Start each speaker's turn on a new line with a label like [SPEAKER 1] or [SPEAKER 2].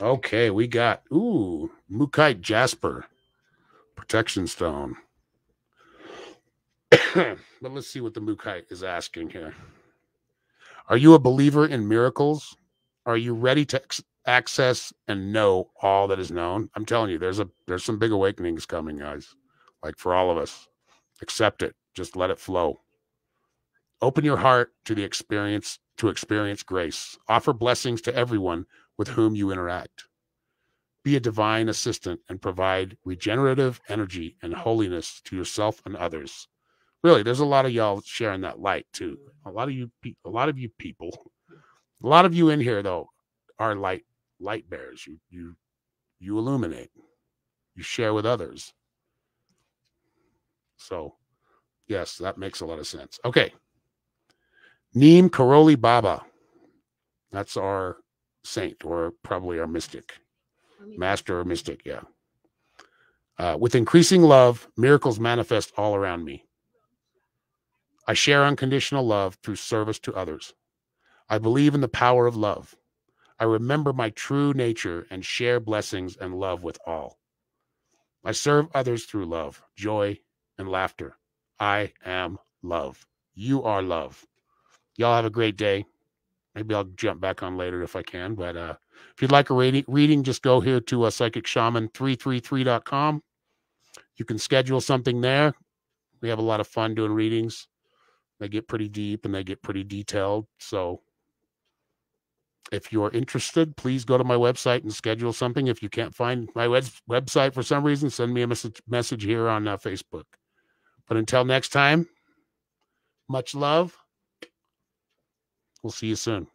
[SPEAKER 1] Okay, we got ooh Mookaite Jasper protection stone. but let's see what the Mookaite is asking here. Are you a believer in miracles? Are you ready to ex- access and know all that is known? I'm telling you, there's a there's some big awakenings coming, guys. Like for all of us. Accept it. Just let it flow. Open your heart to the experience to experience grace. Offer blessings to everyone with whom you interact. Be a divine assistant and provide regenerative energy and holiness to yourself and others. Really, there's a lot of y'all sharing that light too. A lot of you, a lot of you people, a lot of you in here though are light light bearers. You you you illuminate. You share with others. So, yes, that makes a lot of sense. Okay. Neem Karoli Baba. That's our saint or probably our mystic, master or mystic. Yeah. Uh, with increasing love, miracles manifest all around me. I share unconditional love through service to others. I believe in the power of love. I remember my true nature and share blessings and love with all. I serve others through love, joy, and laughter. I am love. You are love. Y'all have a great day. Maybe I'll jump back on later if I can. But uh, if you'd like a reading, reading just go here to uh, psychicshaman333.com. You can schedule something there. We have a lot of fun doing readings. They get pretty deep and they get pretty detailed. So if you're interested, please go to my website and schedule something. If you can't find my web- website for some reason, send me a message, message here on uh, Facebook. But until next time, much love. We'll see you soon.